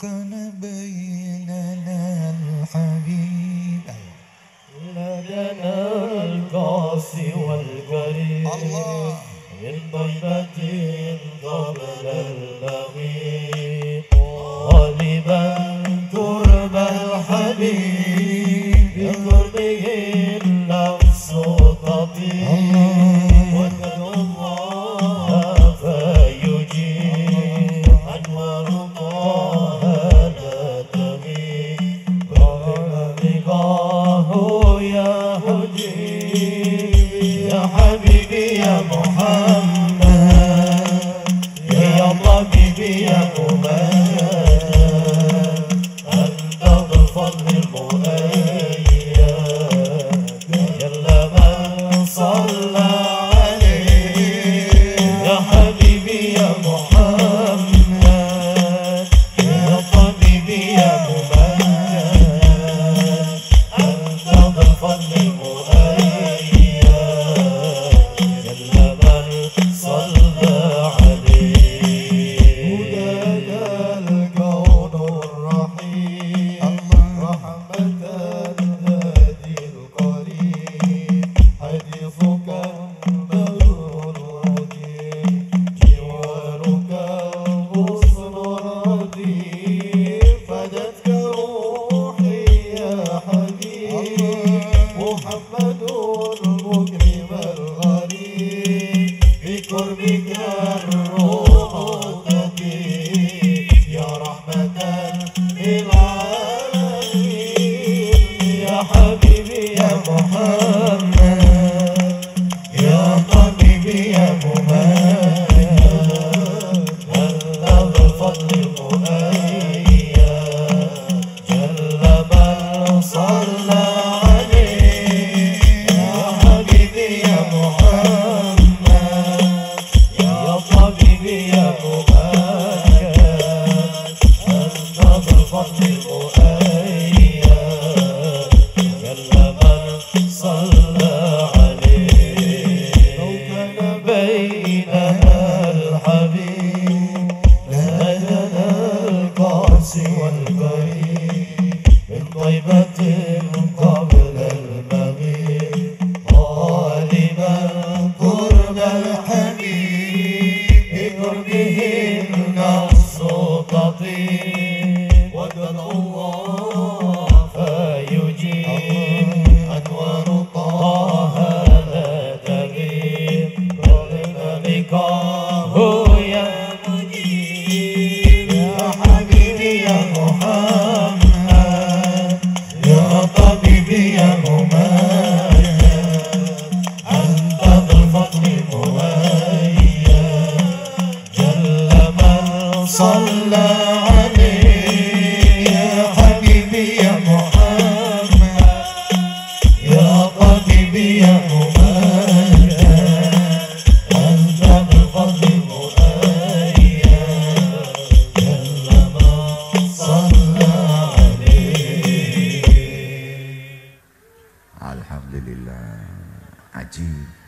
كن بيننا الحبيب. لدنا القاسي والقريب الله. من طيبة قبل البغي غالبا ترب الحبيب. 我。بقربهن الصوت طيب وادعو الله فيجيب أنوار طه لا تغيب رغم لقاء صلى عليه يا حبيبي يا محمد. يا طبيبي يا محمد. أنت الفضل مؤيد كلما صلى عليه الحمد لله. عجيب.